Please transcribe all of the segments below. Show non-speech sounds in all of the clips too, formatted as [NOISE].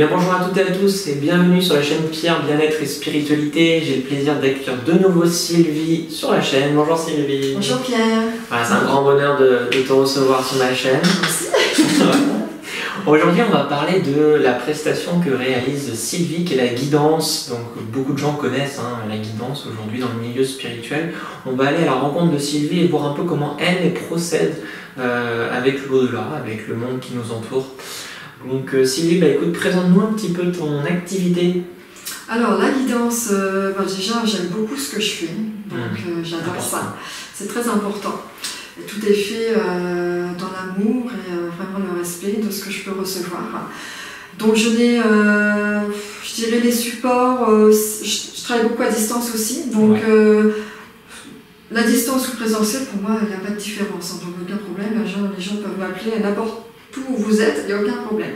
bien bonjour à toutes et à tous et bienvenue sur la chaîne Pierre Bien-être et Spiritualité. J'ai le plaisir d'accueillir de nouveau Sylvie sur la chaîne. Bonjour Sylvie. Bonjour Pierre. Voilà, c'est un grand bonheur de, te recevoir sur ma chaîne. Merci. [LAUGHS] Aujourd'hui, on va parler de la prestation que réalise Sylvie, qui est la guidance. Donc, beaucoup de gens connaissent hein, la guidance aujourd'hui dans le milieu spirituel. On va aller à la rencontre de Sylvie et voir un peu comment elle procède euh, avec l'au-delà, avec le monde qui nous entoure. Donc euh, Sylvie, bah, écoute, présente-nous un petit peu ton activité. Alors la guidance, euh, bah, déjà j'aime beaucoup ce que je fais, donc mmh. euh, j'adore ça. C'est très important. tout est fait dans l'amour et vraiment le respect de ce que je peux recevoir. Donc je n'ai, je dirais les supports, je, travaille beaucoup à distance aussi, donc la distance ou présentiel pour moi il n'y a pas de différence, donc aucun problème, les gens, les gens peuvent m'appeler à n'importe tout où vous êtes, il n'y a aucun problème.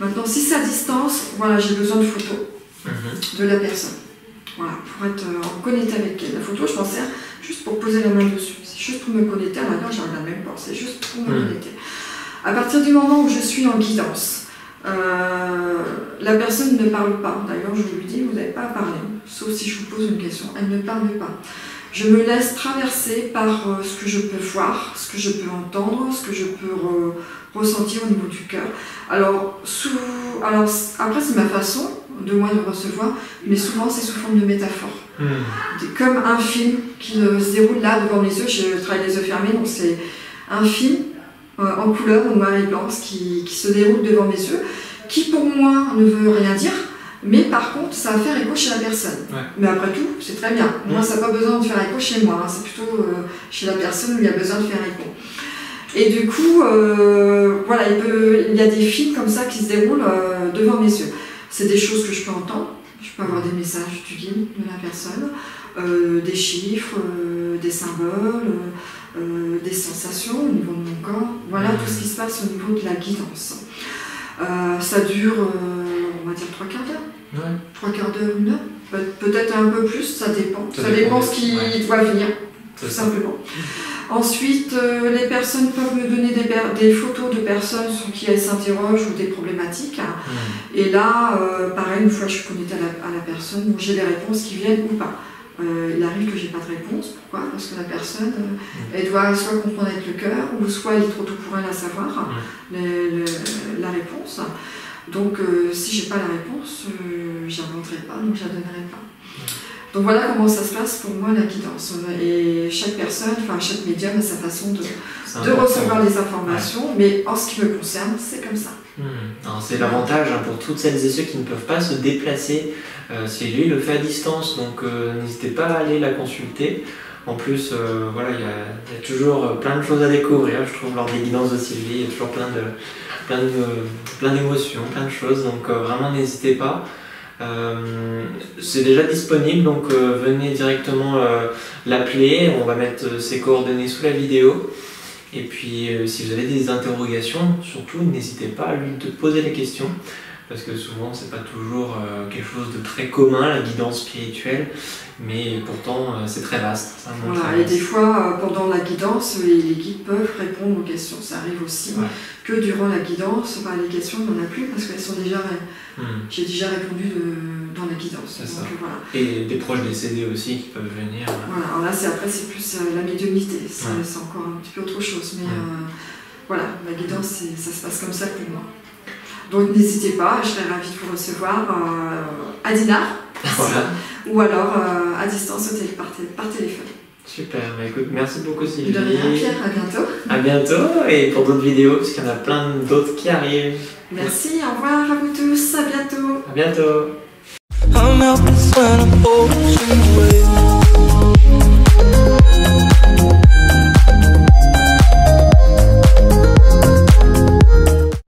Maintenant, si c'est à distance, voilà, j'ai besoin de photos mhm. de la personne. Voilà, pour être euh, en connecté avec elle. La photo, je m'en sers juste pour poser la main dessus. C'est juste pour me connecter. À la je regarde même pas. C'est juste pour me mhm. connecter. À partir du moment où je suis en guidance, euh, la personne ne parle pas. D'ailleurs, je lui dis, vous n'avez pas à parler. Sauf si je vous pose une question. Elle ne parle pas. Je me laisse traverser par euh, ce que je peux voir, ce que je peux entendre, ce que je peux ressentir au niveau du cœur. Alors, sous, alors après, c'est ma façon de moi de recevoir, mais souvent c'est sous forme de métaphore. Hmm. Comme un film qui se déroule là devant mes yeux, je travaille les yeux fermés, donc c'est un film euh, en couleur, en noir et blanc, qui, qui, se déroule devant mes yeux, qui pour moi ne veut rien dire, mais par contre ça va faire écho chez la personne. Mais après tout, c'est très bien. Moi, ça n'a pas besoin de faire écho chez moi, hein. c'est plutôt euh, chez la personne où il y a besoin de faire écho. Et du coup, euh, voilà, il, y a des films comme ça qui se déroulent euh, devant mes yeux. C'est des choses que je peux entendre. Je peux avoir des messages du guide de la personne, des chiffres, des symboles, des sensations au niveau de mon corps. Voilà tout ce qui se passe au niveau de la guidance. ça dure, on va dire, trois quarts Trois quarts d'heure, une heure. Peut-être un peu plus, ça dépend. Ça, dépend, ce qui doit venir, tout simplement. Ensuite, euh, les personnes peuvent me donner des, photos de personnes sur qui elles s'interrogent ou des problématiques. Hmm. Et là, euh, pareil, une fois que je suis connectée à la, personne, j'ai les réponses qui viennent ou pas. Euh, il arrive que j'ai pas de réponse. Pourquoi? Parce que la personne, elle doit soit comprendre avec le cœur, ou soit il est trop tôt pour elle à savoir la réponse. Donc, si j'ai pas la réponse, j'inventerai pas, donc je la donnerai pas. Donc voilà comment ça se passe pour moi la guidance. Et chaque personne, enfin chaque médium a sa façon de, de recevoir les informations, mais en ce qui me concerne, c'est comme ça. Hmm. C'est l'avantage hein, pour toutes celles et ceux qui ne peuvent pas se déplacer. Euh, lui le fait à distance, donc euh, n'hésitez pas à aller la consulter. En plus, euh, voilà, il y, a toujours plein de choses à découvrir, je trouve, lors des guidances de Sylvie, il y a toujours plein de plein d'émotions, plein de choses, donc euh, vraiment n'hésitez pas. Euh, c'est déjà disponible, donc euh, venez directement euh, l'appeler. On va mettre ses coordonnées sous la vidéo. Et puis, si vous avez des interrogations, surtout, n'hésitez pas à lui poser les questions parce que souvent c'est pas toujours euh, quelque chose de très commun la guidance spirituelle. Mais pourtant euh, c'est très vaste. Voilà, et des fois euh, pendant la guidance les, guides peuvent répondre aux questions. Ça arrive aussi que durant la guidance bah, les questions il n'y en a plus parce qu'elles sont déjà hmm. j'ai déjà répondu dans la guidance. Et des proches décédés aussi qui peuvent venir. Voilà alors là c'est après c'est plus la médiumnité. C'est encore un petit peu autre chose. Mais voilà la guidance ça se passe comme ça pour moi donc n'hésitez pas, je serais ravie de vous recevoir euh, à Dinard ou alors euh, à distance par, par, téléphone. Super, bah, écoute, merci beaucoup Sylvie. De rien Pierre, à bientôt. À bientôt et pour d'autres vidéos parce qu'il y en a plein d'autres qui arrivent. Merci, au revoir à vous tous, à bientôt. À bientôt.